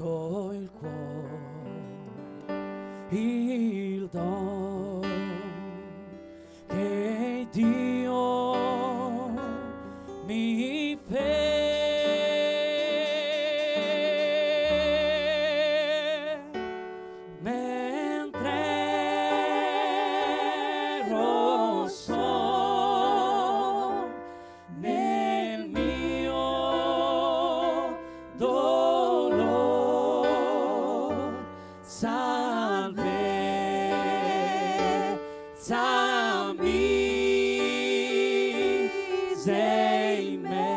tutto il cuore il dono che Dio Amen.